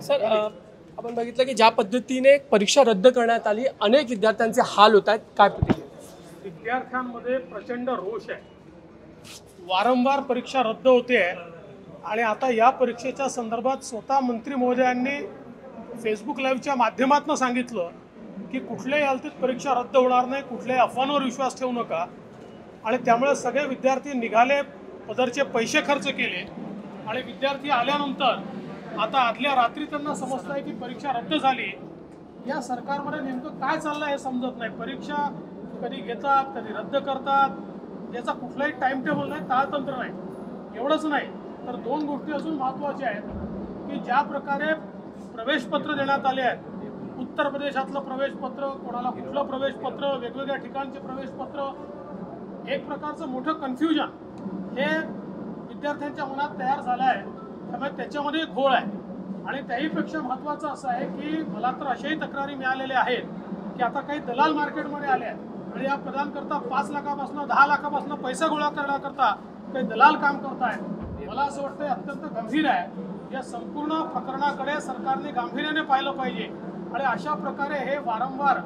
Sir आपण बघितलं की ज्या पद्धतीने परीक्षा रद्द करण्यात आली अनेक विद्यार्थ्यांचे हाल होत आहेत. काय प्रतिक्रिया? विद्यार्थ्यांमध्ये प्रचंड रोष आहे. वारंवार परीक्षा रद्द होते आहे. आणि आता या परीक्षेच्या संदर्भात स्वतः मंत्री महोदयांनी फेसबुक लाईव्हच्या माध्यमातून सांगितलं की कुठल्याही हलतीत परीक्षा रद्द होणार नाही कुठल्याही अफवांवर विश्वास ठेवू नका. आणि त्यामुळे सगळे विद्यार्थी निघाले पदरचे पैसे खर्च केले. आणि विद्यार्थी आल्यानंतर आता आदल्या रात्री त्यांना समजलं आहे की परीक्षा रद्द झाली. या सरकारमध्ये नेमकं काय चाललंय हे समजत नाही. परीक्षा कधी घेतात कधी रद्द करतात याचा कुठलाही टाइम टेबल नाही ताळतंत्र नाही. एवढंच नाही तर दोन गोष्टी अजून महत्त्वाच्या आहेत की ज्या प्रकारे प्रवेशपत्र देण्यात आले आहेत उत्तर प्रदेशातलं प्रवेशपत्र कोणाला कुठलं प्रवेशपत्र वेगवेगळ्या ठिकाणचे प्रवेशपत्र एक प्रकारचं मोठं कन्फ्युजन हे विद्यार्थ्यांच्या मनात तयार झालं आहे. त्यामुळे त्याच्यामध्ये घोळ आहे. आणि त्याहीपेक्षा महत्त्वाचं असं आहे की मला तर अशाही तक्रारी मिळालेल्या आहेत की आता काही दलाल मार्केटमध्ये आले आहेत. आणि या पदांकरता पाच लाखापासून दहा लाखापासून पैसा गोळा करण्याकरता काही दलाल काम करतायत मला असं वाटतं अत्यंत गंभीर आहे. या संपूर्ण प्रकरणाकडे सरकारने गांभीर्याने पाहिलं पाहिजे. आणि अशा प्रकारे हे वारंवार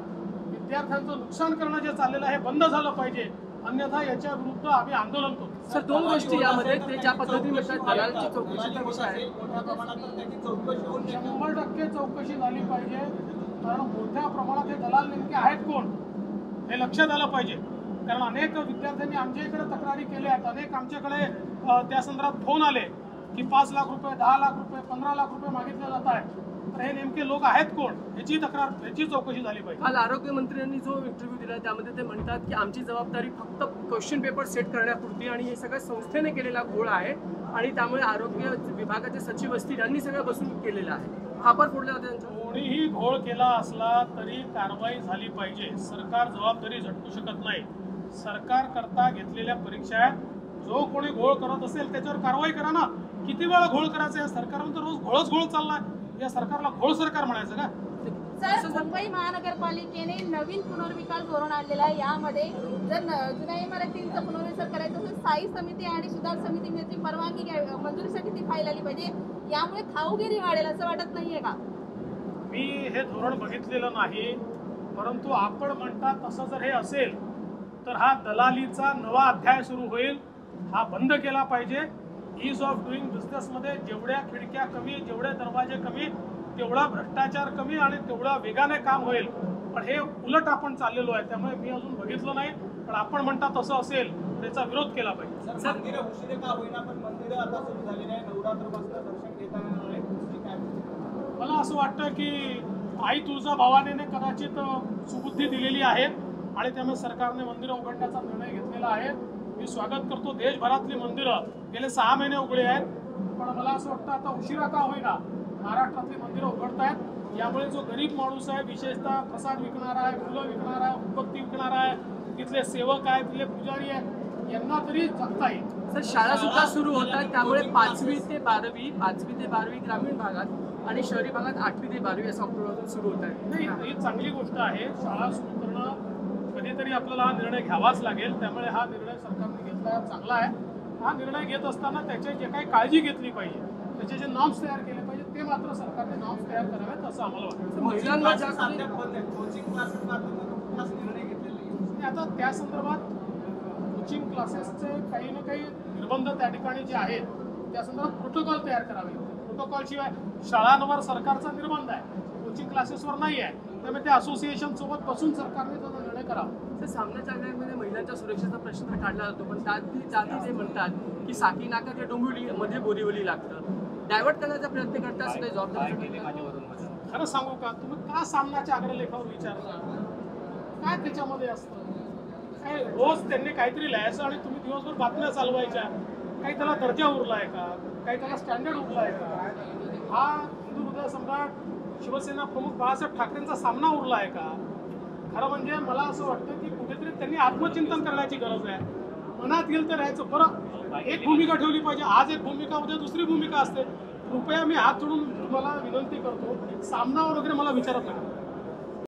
विद्यार्थ्यांचं नुकसान करणं जे चाललेलं आहे बंद झालं पाहिजे. अन्यथा याच्या विरुद्ध आम्ही आंदोलन करू. सर दोन गोष्टी यामध्ये ते ज्या पद्धतीने दलालची विषय आहे शंभर टक्के चौकशी झाली पाहिजे. कारण मोठ्या प्रमाणात हे दलाल नेमके आहेत कोण? हे लक्षात आलं पाहिजे. कारण अनेक विद्यार्थ्यांनी आमच्या इकडे तक्रारी केल्या आहेत. अनेक आमच्याकडे त्या संदर्भात फोन आले. की पाच लाख रुपये दहा लाख रुपये पंधरा लाख रुपये मागितले जात आहेत. तर हे नेमके लोक आहेत कोण? याची तक्रार याची चौकशी झाली पाहिजे. काल आरोग्यमंत्र्यांनी जो इंटरव्ह्यू दिला त्यामध्ये ते म्हणतात की आमची जबाबदारी फक्त क्वेश्चन पेपर सेट करण्यापुरती आणि हे सगळं संस्थेने केलेला घोळ आहे आणि त्यामुळे आरोग्य विभागाचे सचिव असतील यांनी सगळं बसून केलेलं आहे. खापर फोडला होता त्यांचा कोणीही घोळ केला असला तरी कारवाई झाली पाहिजे. सरकार जबाबदारी झटकू शकत नाही. सरकार करता घेतलेल्या परीक्षा जो कोणी घोळ करत असेल त्याच्यावर कारवाई करा ना. किती वेळा घोळ करायचा? या सरकारमध्ये रोज घोळच घोळ चाललाय. या सरकारला घोळ सरकार म्हणायचं का? सर मुंबई महानगरपालिकेने नवीन पुनर्विकास धोरण आणलेलं आहे. यामध्ये जर न- जुन्या इमारतींचं पुनर्विकास करायचं असेल स्थायी समिती आणि सुधार समितीची परवानगी घ्यावी मंजुरीसाठी ती फाईल आली पाहिजे. यामुळे खाऊगिरी वाढेल असं वाटत नाहीये का? मी हे धोरण बघितलेलं नाही परंतु आपण म्हणता तसं जर हे असेल तर हा दलालीचा नवा अध्याय सुरू होईल. हा बंद केला पाहिजे. ईज ऑफ डुईंग बिझनेसमध्ये जेवढ्या खिडक्या कमी जेवढे दरवाजे कमी तेवढा भ्रष्टाचार कमी आणि तेवढा वेगाने काम होईल. पण हे उलट आपण चाललेलो आहे त्यामुळे मी अजून बघितलं नाही. पण आपण म्हणता तसं असेल तर याचा विरोध केला पाहिजे. सर मंदिरं उशिरे का होईना पण मंदिरं आता सुरू आहे नवरात्रपासून दर्शन घेता येणार आहे. तुमची काय मला असं वाटतं की आई तुळजा भवानीने कदाचित सुबुद्धी दिलेली आहे आणि त्यामुळे सरकारने मंदिरं उघडण्याचा निर्णय घेतलेला आहे. मी स्वागत करतो देशभरातली मंदिरं. गेले सहा महिने उघडे आहेत. पण मला असं वाटतं आता उशिरा का होईना महाराष्ट्रातली मंदिरं उघडत आहेत. यामुळे जो गरीब माणूस आहे विशेषतः प्रसाद विकणारा आहे फुलं विकणारा आहे उदबत्ती विकणारा आहे तिथले सेवक आहेत तिथले पुजारी आहेत यांना तरी जगता येईल. सर शाळा सुद्धा सुरू होतात त्यामुळे पाचवी ते बारावी पाचवी ते बारावी ग्रामीण भागात आणि शहरी भागात आठवी ते बारावी या ऑक्टोबरपासून सुरू होत नाही आहे ही चांगली गोष्ट आहे. शाळा सुरू करणं कधीतरी आपल्याला हा निर्णय घ्यावाच लागेल. त्यामुळे हा निर्णय सरकारने घेतला चांगला आहे. हा निर्णय घेत असताना त्याचे जे काही काळजी घेतली पाहिजे त्याचे जे नॉर्म्स तयार केले पाहिजे ते मात्र सरकारने नॉर्म्स तयार करावेत असं आम्हाला वाटतं. महिलांना बंद कोचिंग क्लासेस कुठलाच निर्णय घेतलेला आता त्या संदर्भात कोचिंग क्लासेसचे काही ना काही निर्बंध त्या ठिकाणी जे आहेत त्या संदर्भात प्रोटोकॉल तयार करावे प्रोटोकॉल शिवाय शाळांवर सरकारचा निर्बंध आहे. कोचिंग क्लासेसवर नाही आहे त्यामुळे त्या असोसिएशन सोबत बसून सरकारने त्याचा निर्णय करावा. तर सामन्याच्या आघाडीमध्ये महिलांच्या सुरक्षेचा प्रश्न काढला जातो पण त्यात त्यातही ते म्हणतात की साकी नाका ते डोंबिवली मध्ये बोरिवली लागतं. डायव्हर्ट करण्याचा प्रयत्न करता असं काही जबाबदारी खरं सांगू का? तुम्ही का सामनाच्या आग्रलेखावर विचारता काय त्याच्यामध्ये असतं? काय रोज त्यांनी काहीतरी लिहायचं आणि तुम्ही दिवसभर बातम्या चालवायच्या? काही त्याला दर्जा उरला आहे का? काही त्याला स्टँडर्ड उरला आहे का? हा हिंदू हृदय सम्राट शिवसेना प्रमुख बाळासाहेब ठाकरेंचा सामना उरला आहे का? खरं म्हणजे मला असं वाटतं की कुठेतरी त्यांनी आत्मचिंतन करण्याची गरज आहे. मनात येईल तर राहायचं. बरं एक भूमिका ठेवली पाहिजे. आज एक भूमिका उद्या दुसरी भूमिका असते. कृपया मी हात जोडून तुम्हाला विनंती करतो. सामनावर वगैरे मला विचारत नका